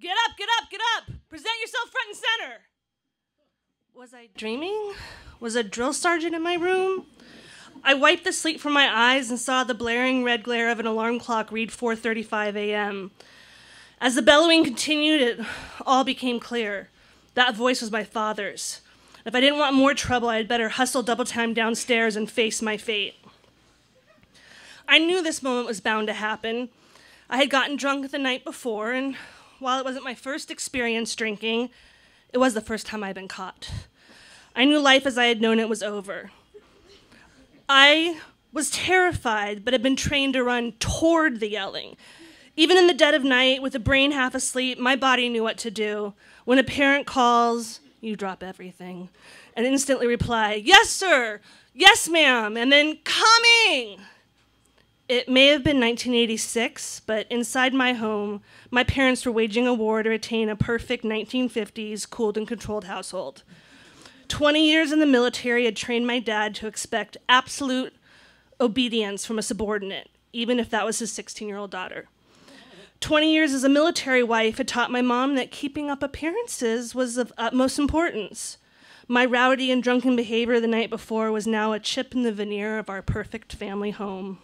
Get up, get up, get up! Present yourself front and center! Was I dreaming? Was a drill sergeant in my room? I wiped the sleep from my eyes and saw the blaring red glare of an alarm clock read 4:35 a.m. As the bellowing continued, it all became clear. That voice was my father's. If I didn't want more trouble, I had better hustle double time downstairs and face my fate. I knew this moment was bound to happen. I had gotten drunk the night before, and while it wasn't my first experience drinking, it was the first time I'd been caught. I knew life as I had known it was over. I was terrified, but had been trained to run toward the yelling. Even in the dead of night, with the brain half asleep, my body knew what to do. When a parent calls, you drop everything and instantly reply, Yes, sir, yes, ma'am, and then coming. It may have been 1986, but inside my home, my parents were waging a war to attain a perfect 1950s cooled and controlled household. 20 years in the military had trained my dad to expect absolute obedience from a subordinate, even if that was his 16 year old daughter. 20 years as a military wife had taught my mom that keeping up appearances was of utmost importance. My rowdy and drunken behavior the night before was now a chip in the veneer of our perfect family home.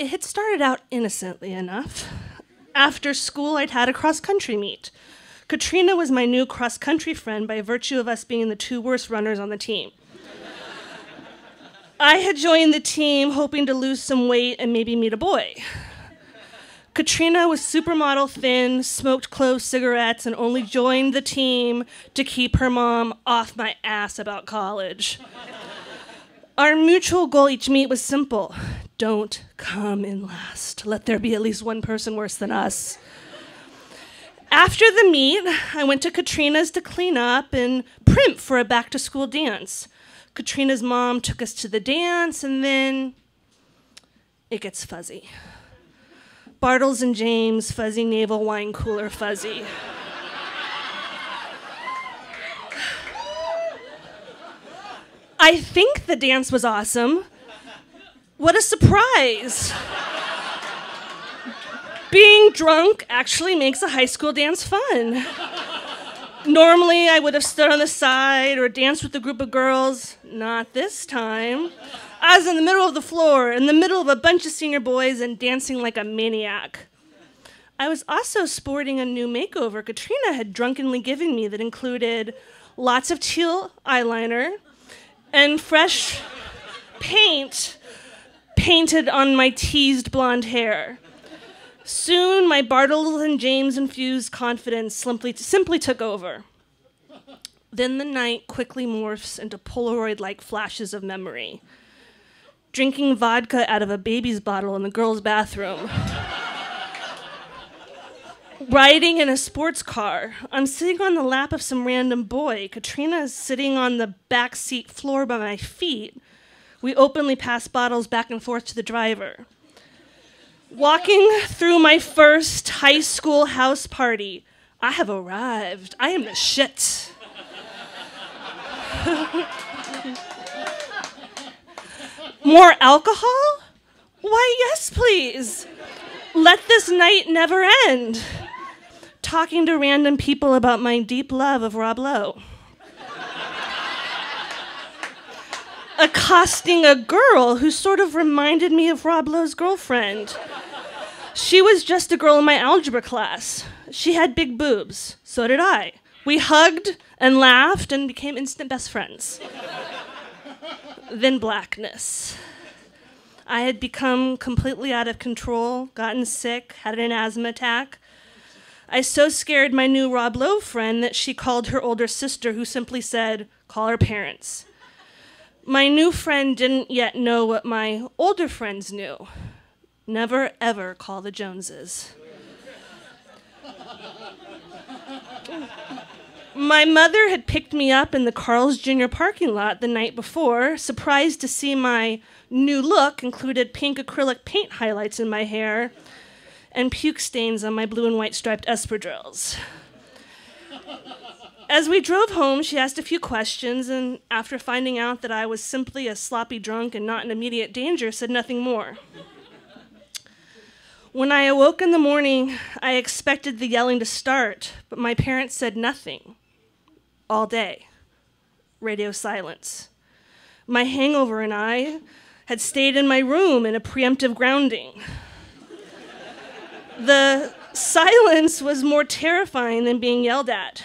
It had started out innocently enough. After school, I'd had a cross country meet. Katrina was my new cross country friend by virtue of us being the two worst runners on the team. I had joined the team hoping to lose some weight and maybe meet a boy. Katrina was supermodel thin, smoked clove cigarettes, and only joined the team to keep her mom off my ass about college. Our mutual goal each meet was simple don't come in last. Let there be at least one person worse than us. After the meet, I went to Katrina's to clean up and primp for a back to school dance. Katrina's mom took us to the dance, and then it gets fuzzy. Bartles and Jaymes, fuzzy navel wine cooler fuzzy. I think the dance was awesome. What a surprise! Being drunk actually makes a high school dance fun. Normally, I would have stood on the side or danced with a group of girls. Not this time. I was in the middle of the floor, in the middle of a bunch of senior boys, and dancing like a maniac. I was also sporting a new makeover Katrina had drunkenly given me that included lots of teal eyeliner and fresh paint painted on my teased blonde hair. Soon, my Bartles and Jaymes infused confidence simply, simply took over. Then the night quickly morphs into Polaroid like flashes of memory. Drinking vodka out of a baby's bottle in the girls' bathroom. Riding in a sports car. I'm sitting on the lap of some random boy. Katrina is sitting on the back seat floor by my feet. We openly pass bottles back and forth to the driver. Walking through my first high school house party, I have arrived. I am the shit. More alcohol? Why, yes, please. Let this night never end. Talking to random people about my deep love of Rob Lowe. Accosting a girl who sort of reminded me of Rob Lowe's girlfriend. She was just a girl in my algebra class. She had big boobs. So did I. We hugged and laughed and became instant best friends. then blackness. I had become completely out of control, gotten sick, had an asthma attack. I so scared my new Rob Lowe friend that she called her older sister, who simply said, Call her parents. My new friend didn't yet know what my older friends knew. Never ever call the Joneses. My mother had picked me up in the Carl's Jr. parking lot the night before, surprised to see my new look included pink acrylic paint highlights in my hair and puke stains on my blue and white striped espadrilles. As we drove home, she asked a few questions, and after finding out that I was simply a sloppy drunk and not in immediate danger, said nothing more. When I awoke in the morning, I expected the yelling to start, but my parents said nothing. All day. Radio silence. My hangover and I had stayed in my room in a preemptive grounding. the silence was more terrifying than being yelled at.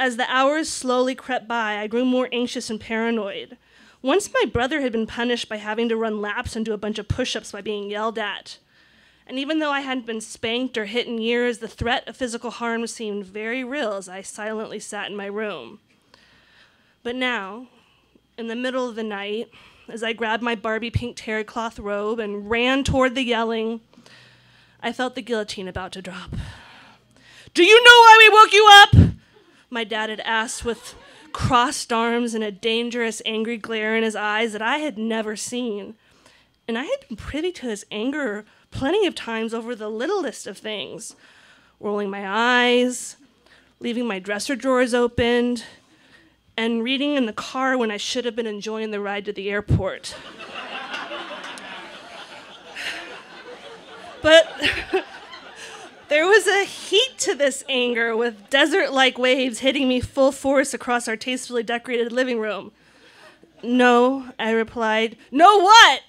As the hours slowly crept by, I grew more anxious and paranoid. Once my brother had been punished by having to run laps and do a bunch of push ups by being yelled at. And even though I hadn't been spanked or hit in years, the threat of physical harm seemed very real as I silently sat in my room. But now, in the middle of the night, as I grabbed my Barbie pink terry cloth robe and ran toward the yelling, I felt the guillotine about to drop. Do you know why we woke you up? My dad had asked with crossed arms and a dangerous, angry glare in his eyes that I had never seen. And I had been privy to his anger plenty of times over the littlest of things rolling my eyes, leaving my dresser drawers opened, and reading in the car when I should have been enjoying the ride to the airport. but there was a heat to this anger with desert like waves hitting me full force across our tastefully decorated living room. No, I replied. No, what?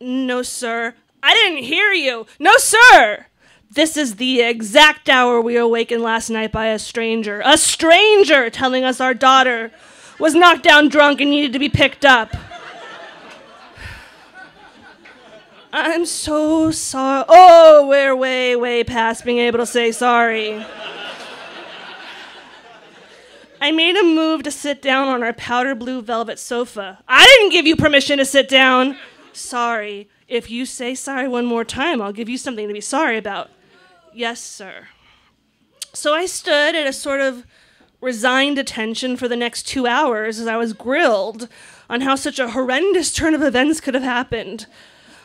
No, sir. I didn't hear you. No, sir. This is the exact hour we were awakened last night by a stranger. A stranger telling us our daughter was knocked down drunk and needed to be picked up. I'm so sorry. Oh, we're way, way past being able to say sorry. I made a move to sit down on our powder blue velvet sofa. I didn't give you permission to sit down. Sorry. If you say sorry one more time, I'll give you something to be sorry about. Yes, sir. So I stood at a sort of resigned attention for the next two hours as I was grilled on how such a horrendous turn of events could have happened.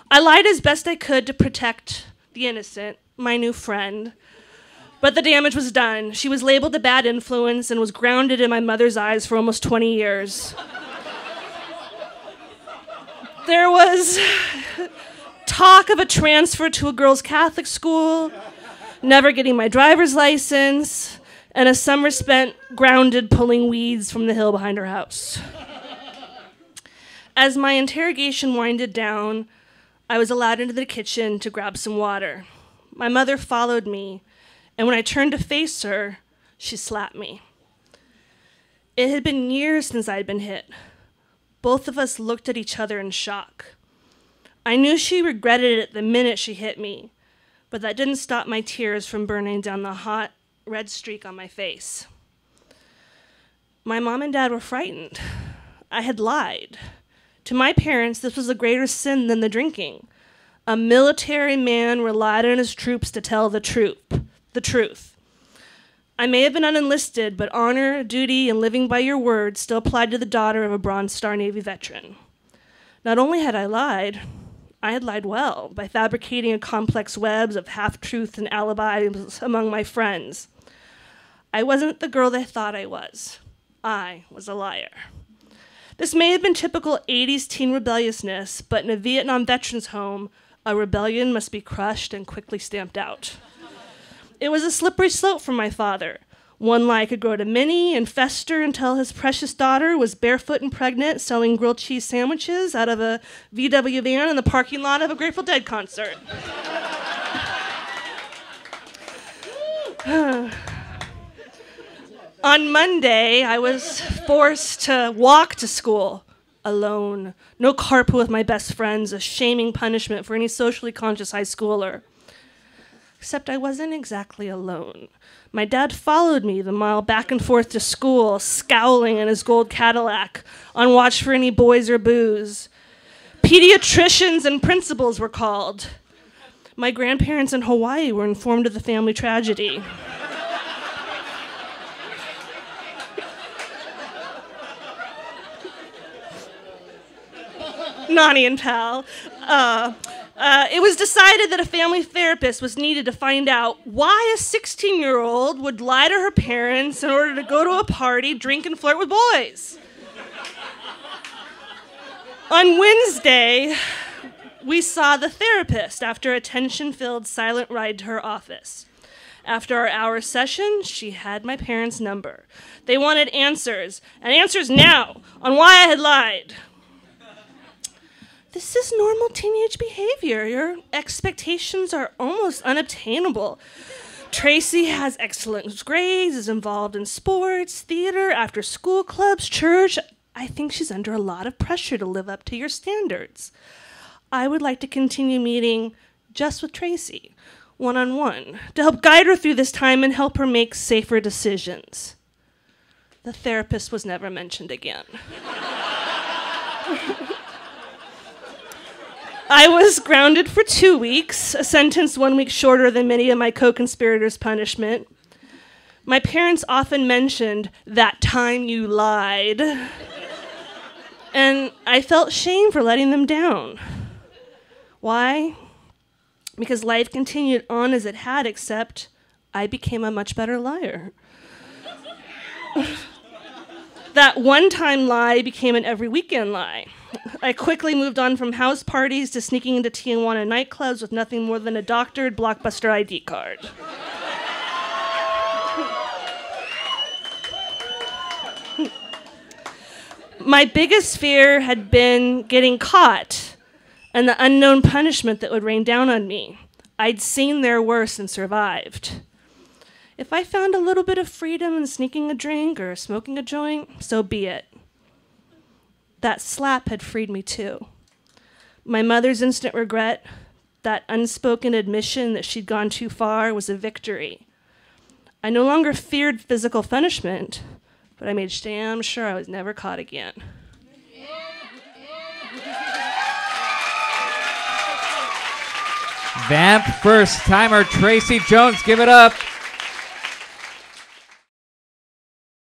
I lied as best I could to protect the innocent, my new friend. But the damage was done. She was labeled a bad influence and was grounded in my mother's eyes for almost 20 years there was talk of a transfer to a girls' Catholic school, never getting my driver's license, and a summer spent grounded pulling weeds from the hill behind her house. As my interrogation winded down, I was allowed into the kitchen to grab some water. My mother followed me, and when I turned to face her, she slapped me. It had been years since I'd been hit. Both of us looked at each other in shock. I knew she regretted it the minute she hit me, but that didn't stop my tears from burning down the hot red streak on my face. My mom and dad were frightened. I had lied. To my parents, this was a greater sin than the drinking. A military man relied on his troops to tell the truth. The truth. I may have been unenlisted, but honor, duty, and living by your word still applied to the daughter of a Bronze Star Navy veteran. Not only had I lied, I had lied well by fabricating a complex webs of half truth and alibis among my friends. I wasn't the girl they thought I was. I was a liar. This may have been typical 80s teen rebelliousness, but in a Vietnam veterans home, a rebellion must be crushed and quickly stamped out. It was a slippery slope for my father. One lie could grow to many and fester until his precious daughter was barefoot and pregnant, selling grilled cheese sandwiches out of a VW van in the parking lot of a Grateful Dead concert. On Monday, I was forced to walk to school alone. No carpool with my best friends, a shaming punishment for any socially conscious high schooler. Except I wasn't exactly alone. My dad followed me the mile back and forth to school, scowling in his gold Cadillac, on watch for any boys or booze. Pediatricians and principals were called. My grandparents in Hawaii were informed of the family tragedy. Nani and Pal. Uh, uh, it was decided that a family therapist was needed to find out why a 16 year old would lie to her parents in order to go to a party, drink, and flirt with boys. On Wednesday, We saw the therapist after a tension filled silent ride to her office. After our hour session, she had my parents' number. They wanted answers, and answers now, on why I had lied. This is normal teenage behavior. Your expectations are almost unobtainable. Tracy has excellent grades, is involved in sports, theater, after school clubs, church. I think she's under a lot of pressure to live up to your standards. I would like to continue meeting just with Tracy, one on one, to help guide her through this time and help her make safer decisions. The therapist was never mentioned again. I was grounded for two weeks, a sentence one week shorter than many of my co conspirators' punishment. My parents often mentioned that time you lied, and I felt shame for letting them down. Why? Because life continued on as it had, except I became a much better liar. that one time lie became an every weekend lie. I quickly moved on from house parties to sneaking into Tijuana nightclubs with nothing more than a doctored blockbuster ID card. My biggest fear had been getting caught and the unknown punishment that would rain down on me. I'd seen their worst and survived. If I found a little bit of freedom in sneaking a drink or smoking a joint, so be it. That slap had freed me too. My mother's instant regret, that unspoken admission that she'd gone too far, was a victory. I no longer feared physical punishment, but I made damn sure I was never caught again. Vamp first timer Tracy Jones, give it up.